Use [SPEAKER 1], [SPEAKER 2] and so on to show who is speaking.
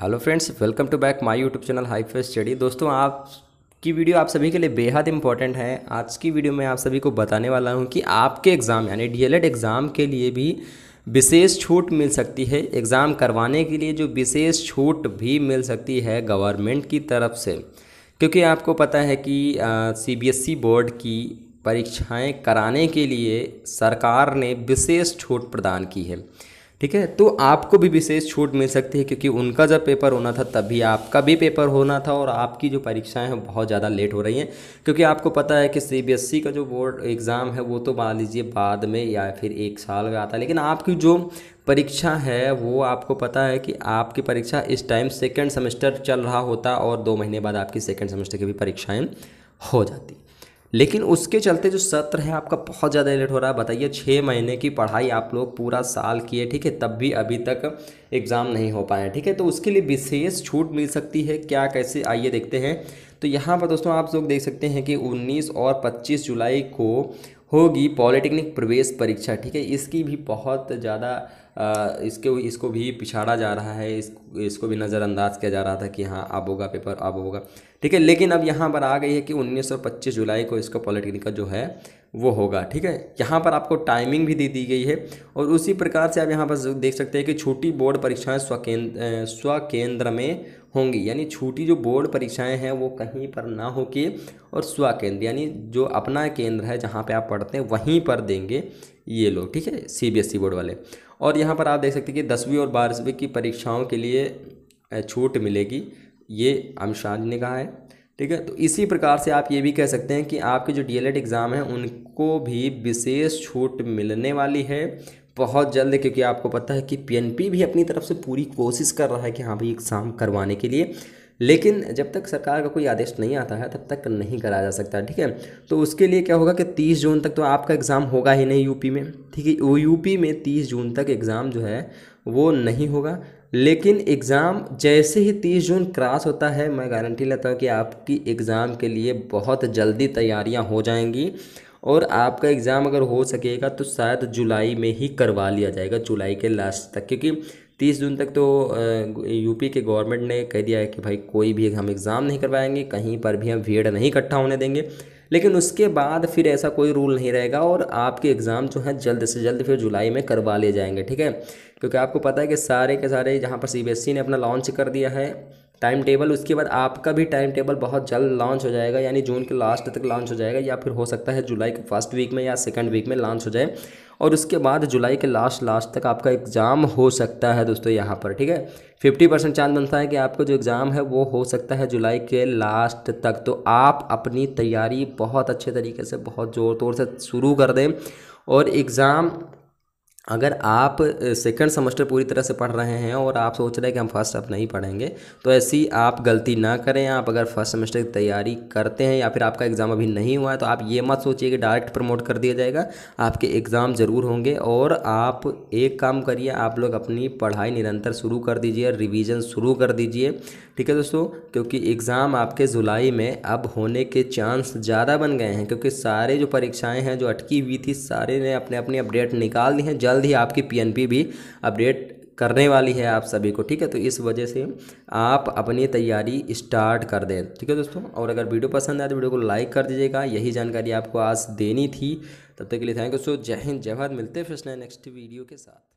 [SPEAKER 1] Hello friends, welcome to back my YouTube channel high face study. दोस्तों आप की video आप सभी के लिए बेहद इंपॉर्टेंट है। आज की वीडियो में आप सभी को बताने वाला हूँ कि आपके एग्ज़ाम यानी डीएलएड एग्ज़ाम के लिए भी विशेष छूट मिल सकती है। एग्ज़ाम करवाने के लिए जो विशेष छूट भी मिल सकती है गवर्नमेंट की तरफ़ से। क्योंकि आपको पता है कि सीबीएसई बोर्ड की परीक्षाएँ कराने के लिए सरकार ने विशेष छूट प्रदान की है। ठीक है? तो आपको भी विशेष छूट मिल सकती है क्योंकि उनका जब पेपर होना था, तभी आपका भी पेपर होना था और आपकी जो परीक्षाएँ हैं, बहुत ज़्यादा लेट हो रही हैं। क्योंकि आपको पता है कि सीबीएसई का जो बोर्ड एग्ज़ाम है, वो तो मान लीजिए बाद में या फिर एक साल में आता है। लेकिन आपकी जो परीक्षा है, वो आपको पता है कि आपकी परीक्षा इस टाइम सेकेंड सेमेस्टर चल रहा होता और दो महीने बाद आपकी सेकेंड सेमेस्टर की भी परीक्षाएँ हो जाती। लेकिन उसके चलते जो सत्र है, आपका बहुत ज़्यादा लेट हो रहा है। बताइए छः महीने की पढ़ाई आप लोग पूरा साल किए, ठीक है? तब भी अभी तक एग्ज़ाम नहीं हो पाए, ठीक है? तो उसके लिए विशेष छूट मिल सकती है क्या? कैसे? आइए देखते हैं। तो यहाँ पर दोस्तों, आप लोग देख सकते हैं कि 19 और 25 जुलाई को होगी पॉलिटेक्निक प्रवेश परीक्षा, ठीक है? इसकी भी बहुत ज़्यादा इसके, इसको भी पिछाड़ा जा रहा है, इस, इसको भी नज़रअंदाज किया जा रहा था कि हाँ अब होगा पेपर, अब होगा। ठीक है, लेकिन अब यहाँ पर आ गई है कि 19 और 25 जुलाई को इसका पॉलिटेक्निक का जो है, वो होगा, ठीक है? यहाँ पर आपको टाइमिंग भी दे दी गई है और उसी प्रकार से आप यहाँ पर देख सकते हैं कि छोटी बोर्ड परीक्षाएँ स्वकेंद्र स्वकेंद्र में होंगी। यानी छोटी जो बोर्ड परीक्षाएँ हैं, वो कहीं पर ना हो के और स्वकेंद्र यानी जो अपना केंद्र है जहाँ पे आप पढ़ते हैं, वहीं पर देंगे ये लोग, ठीक है? सीबीएसई बोर्ड वाले। और यहाँ पर आप देख सकते हैं कि दसवीं और बारहवीं की परीक्षाओं के लिए छूट मिलेगी। ये अमित शाह ने कहा है, ठीक है? तो इसी प्रकार से आप ये भी कह सकते हैं कि आपके जो डीएलएड एग्ज़ाम हैं, उनको भी विशेष छूट मिलने वाली है। बहुत जल्द, क्योंकि आपको पता है कि पीएनपी भी अपनी तरफ़ से पूरी कोशिश कर रहा है कि हाँ भाई एग्ज़ाम करवाने के लिए। लेकिन जब तक सरकार का कोई आदेश नहीं आता है, तब तक नहीं कराया जा सकता, ठीक है? तो उसके लिए क्या होगा कि 30 जून तक तो आपका एग्ज़ाम होगा ही नहीं यूपी में, ठीक है? वो यूपी में 30 जून तक एग्ज़ाम जो है, वो नहीं होगा। लेकिन एग्ज़ाम जैसे ही 30 जून क्रॉस होता है, मैं गारंटी लेता हूँ कि आपकी एग्ज़ाम के लिए बहुत जल्दी तैयारियाँ हो जाएँगी। और आपका एग्ज़ाम अगर हो सकेगा तो शायद जुलाई में ही करवा लिया जाएगा, जुलाई के लास्ट तक। क्योंकि तीस जून तक तो यूपी के गवर्नमेंट ने कह दिया है कि भाई कोई भी हम एग्ज़ाम नहीं करवाएँगे, कहीं पर भी हम भीड़ नहीं इकट्ठा होने देंगे। लेकिन उसके बाद फिर ऐसा कोई रूल नहीं रहेगा और आपके एग्ज़ाम जो है, जल्द से जल्द फिर जुलाई में करवा लिए जाएँगे, ठीक है? क्योंकि आपको पता है कि सारे के सारे, जहाँ पर सीबीएसई ने अपना लॉन्च कर दिया है टाइम टेबल, उसके बाद आपका भी टाइम टेबल बहुत जल्द लॉन्च हो जाएगा, यानी जून के लास्ट तक लॉन्च हो जाएगा, या फिर हो सकता है जुलाई के फ़र्स्ट वीक में या सेकंड वीक में लॉन्च हो जाए। और उसके बाद जुलाई के लास्ट लास्ट तक आपका एग्ज़ाम हो सकता है दोस्तों यहाँ पर, ठीक है? फिफ्टी परसेंट चांस बनता है कि आपका जो एग्ज़ाम है वो हो सकता है जुलाई के लास्ट तक। तो आप अपनी तैयारी बहुत अच्छे तरीके से, बहुत ज़ोर तोर से शुरू कर दें। और एग्ज़ाम अगर आप सेकंड सेमेस्टर पूरी तरह से पढ़ रहे हैं और आप सोच रहे हैं कि हम फ़र्स्ट आप नहीं पढ़ेंगे तो ऐसी आप गलती ना करें। आप अगर फ़र्स्ट सेमेस्टर की तैयारी करते हैं या फिर आपका एग्ज़ाम अभी नहीं हुआ है तो आप ये मत सोचिए कि डायरेक्ट प्रमोट कर दिया जाएगा। आपके एग्ज़ाम ज़रूर होंगे और आप एक काम करिए, आप लोग अपनी पढ़ाई निरंतर शुरू कर दीजिए रिविज़न शुरू कर दीजिए। ठीक है दोस्तों? क्योंकि एग्ज़ाम आपके जुलाई में अब होने के चांस ज़्यादा बन गए हैं, क्योंकि सारे जो परीक्षाएँ हैं, जो अटकी हुई थी, सारे ने अपने अपनी अपडेट निकाल दी हैं। जल्द ही आपकी पीएनपी भी अपडेट करने वाली है आप सभी को, ठीक है? तो इस वजह से आप अपनी तैयारी स्टार्ट कर दें, ठीक है दोस्तों? और अगर वीडियो पसंद आए तो वीडियो को लाइक कर दीजिएगा। यही जानकारी आपको आज देनी थी। तब तक के लिए थैंक यू सो, जय हिंद, जय भारत। मिलते हैं फिर नेक्स्ट वीडियो के साथ।